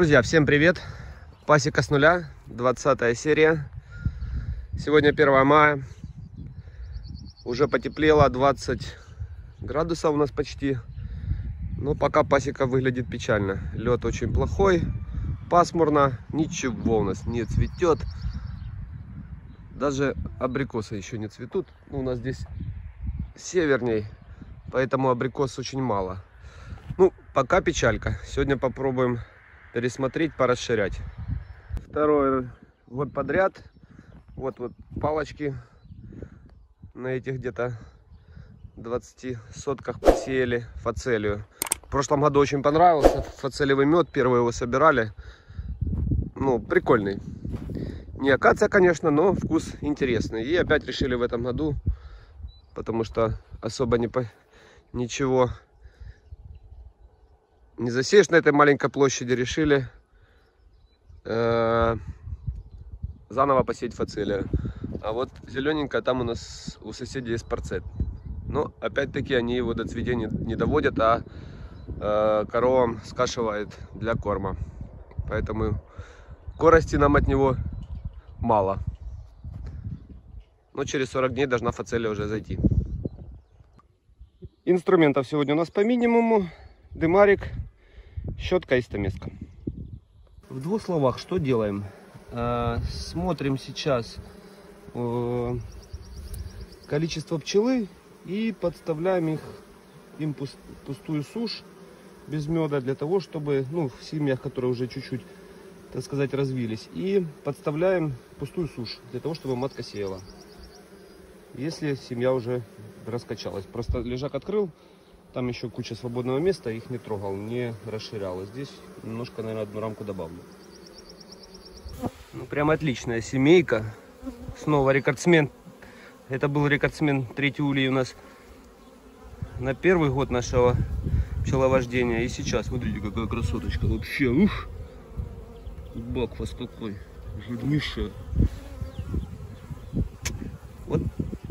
Друзья, всем привет! Пасека с нуля, 20 серия. Сегодня 1 мая. Уже потеплело 20 градусов у нас почти. Но пока пасека выглядит печально. Лед очень плохой, пасмурно, ничего у нас не цветет. Даже абрикосы еще не цветут. Ну, у нас здесь северней, поэтому абрикос очень мало. Ну, пока печалька. Сегодня попробуем пересмотреть, порасширять. Второй год подряд. Вот вот палочки на этих где-то 20 сотках посеяли фацелию. В прошлом году очень понравился фацелевый мед. Первый его собирали. Ну, прикольный. Не акация, конечно, но вкус интересный. И опять решили в этом году, потому что особо не по... ничего не засеешь на этой маленькой площади, решили э, заново посеять фацелию. А вот зелененькая там у нас у соседей есть парцет. Но опять-таки они его до цветения не доводят, а э, коровам скашивают для корма. Поэтому корости нам от него мало. Но через 40 дней должна фацелия уже зайти. Инструментов сегодня у нас по минимуму. Дымарик, щетка и стамеска. В двух словах, что делаем? Э, смотрим сейчас э, количество пчелы и подставляем их им пустую сушь без меда для того, чтобы, ну, в семьях, которые уже чуть-чуть, так сказать, развились. И подставляем пустую сушь для того, чтобы матка сеяла. Если семья уже раскачалась. Просто лежак открыл, там еще куча свободного места, их не трогал, не расширял. Здесь немножко, наверное, одну рамку добавлю. Ну, прям отличная семейка. Снова рекордсмен. Это был рекордсмен третий улей у нас на первый год нашего пчеловождения. И сейчас, смотрите, какая красоточка. Вообще, ух! Бакфас какой. Жирнейшая. Вот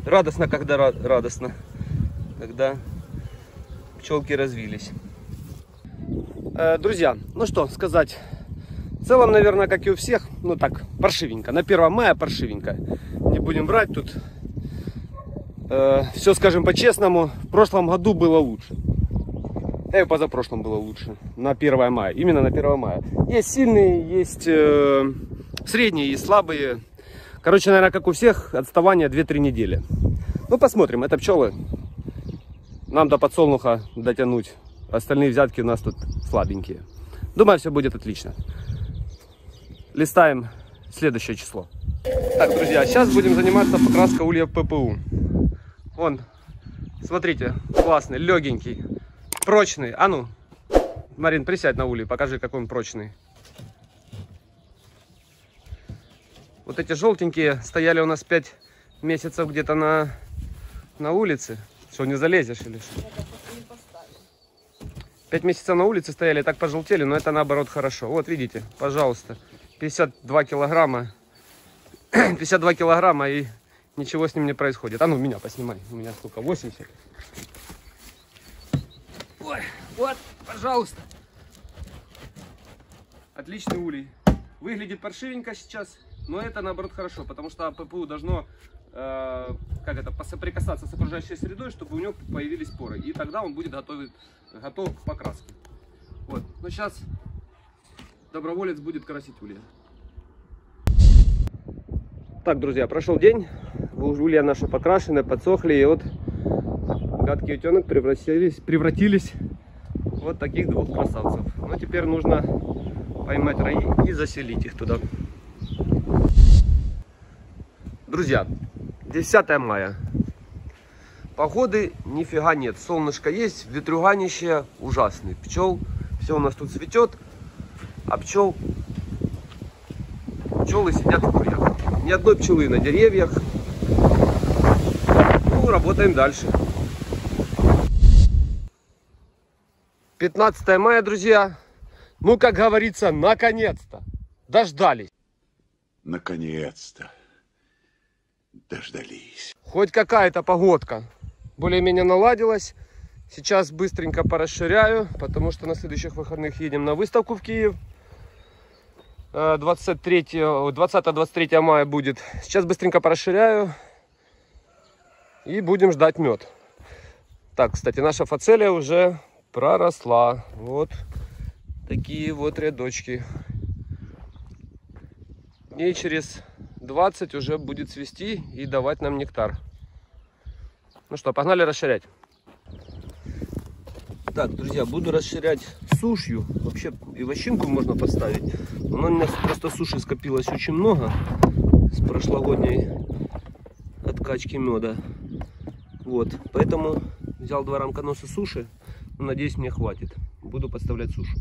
радостно, когда радостно. Когда пчелки развились. Э, друзья, ну что сказать. В целом, наверное, как и у всех, ну так, паршивенько. На 1 мая паршивенько. Не будем брать тут. Э, все скажем по-честному. В прошлом году было лучше. Да и позапрошлом было лучше. На 1 мая. Именно на 1 мая. Есть сильные, есть э, средние и слабые. Короче, наверное, как у всех, отставание 2-3 недели. Ну, посмотрим. Это пчелы нам до подсолнуха дотянуть. Остальные взятки у нас тут слабенькие. Думаю, все будет отлично. Листаем следующее число. Так, друзья, сейчас будем заниматься покраской улья ППУ. Вон, смотрите, классный, легенький, прочный. А ну, Марин, присядь на улей, покажи, какой он прочный. Вот эти желтенькие стояли у нас 5 месяцев где-то на, на улице. Что, не залезешь или что? Пять месяцев на улице стояли, так пожелтели, но это наоборот хорошо. Вот видите, пожалуйста, 52 килограмма. 52 килограмма и ничего с ним не происходит. А ну, меня поснимай. У меня сколько? 80. Ой, вот, пожалуйста. Отличный улей. Выглядит паршивенько сейчас, но это наоборот хорошо, потому что ППУ должно Э, как это, соприкасаться с окружающей средой, чтобы у него появились поры. И тогда он будет готовить, готов к покраске. Вот. Но сейчас доброволец будет красить улья. Так, друзья, прошел день. Улья наши покрашены, подсохли. И вот гадкий утенок превратились, превратились вот таких двух красавцев. Но теперь нужно поймать раи и заселить их туда. Друзья, 10 мая. Погоды нифига нет. Солнышко есть, ветрюганище ужасный. Пчел, все у нас тут цветет, а пчел, пчелы сидят в курьях. Ни одной пчелы на деревьях. Ну, работаем дальше. 15 мая, друзья. Ну, как говорится, наконец-то. Дождались. Наконец-то дождались. Хоть какая-то погодка более-менее наладилась. Сейчас быстренько порасширяю, потому что на следующих выходных едем на выставку в Киев. Э, 23, 20-23 мая будет. Сейчас быстренько порасширяю. И будем ждать мед. Так, кстати, наша фацелия уже проросла. Вот такие вот рядочки. И через 20 уже будет цвести и давать нам нектар. Ну что, погнали расширять. Так, друзья, буду расширять сушью. Вообще и вощинку можно поставить. Но у меня просто суши скопилось очень много с прошлогодней откачки меда. Вот, поэтому взял два рамконоса суши. Ну, надеюсь, мне хватит. Буду подставлять сушу.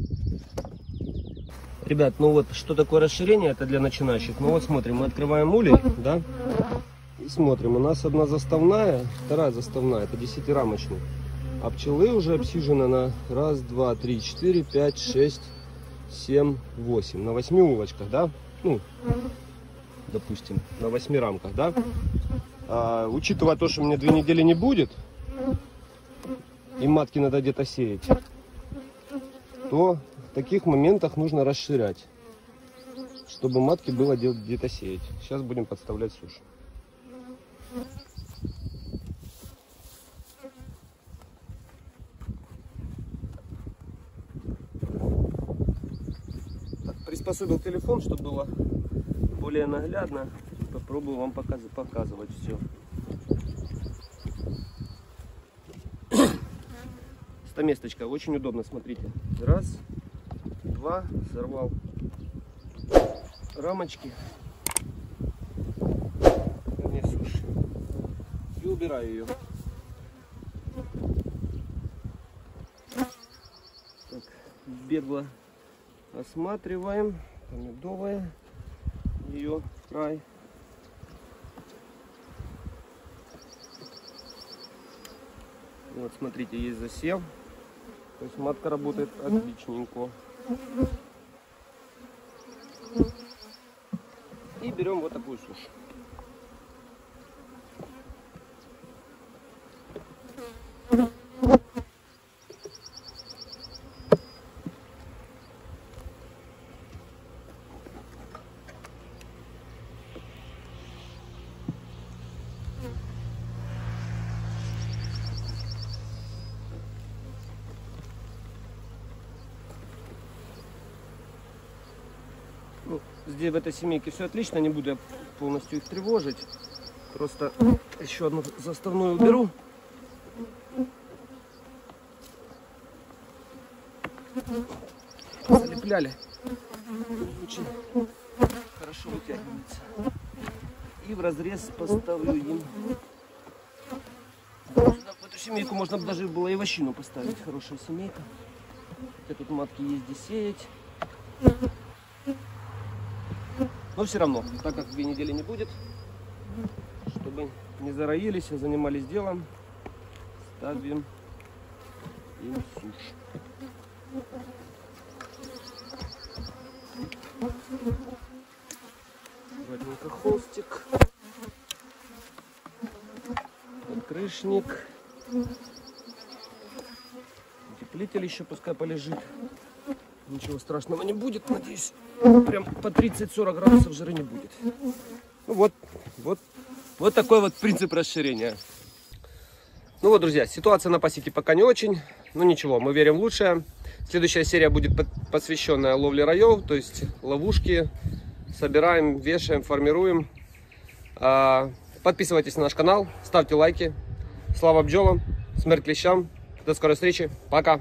Ребят, ну вот, что такое расширение, это для начинающих. Ну вот смотрим, мы открываем улей, да, и смотрим. У нас одна заставная, вторая заставная, это 10-рамочный. А пчелы уже обсижены на раз, два, три, четыре, пять, шесть, семь, восемь. На восьми улочках, да? Ну, допустим, на восьми рамках, да? А, учитывая то, что мне две недели не будет, и матки надо где-то сеять, то в таких моментах нужно расширять, чтобы матки было где- где-то сеять. Сейчас будем подставлять суши. Приспособил телефон, чтобы было более наглядно. Попробую вам показ- показывать все. Стаместочка очень удобно, смотрите. Раз, два, сорвал рамочки. Не суши. И убираю ее. Так, бегло осматриваем. Помидовая ее край. Вот, смотрите, есть засев. То есть матка работает отличненько. И берем вот такую сушь. Здесь в этой семейке все отлично, не буду я полностью их тревожить. Просто еще одну заставную уберу. Залепляли. Очень хорошо вытягивается. И в разрез поставлю им. В эту семейку можно даже было и вощину поставить. Хорошая семейка. Хотя тут матки есть где сеять. Но все равно, так как две недели не будет, чтобы не зароились, а занимались делом, ставим им сушь. Аккуратненько холстик. Крышник. Утеплитель еще пускай полежит. Ничего страшного не будет, надеюсь. Прям по 30-40 градусов жары не будет. Ну вот, вот, вот такой вот принцип расширения. Ну вот, друзья, ситуация на пасеке пока не очень. Ну ничего, мы верим в лучшее. Следующая серия будет по- посвященная ловле раев, то есть ловушки. Собираем, вешаем, формируем. А, Подписывайтесь на наш канал, ставьте лайки. Слава бджолам, смерть клещам. До скорой встречи. Пока.